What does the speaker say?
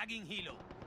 saging hilo.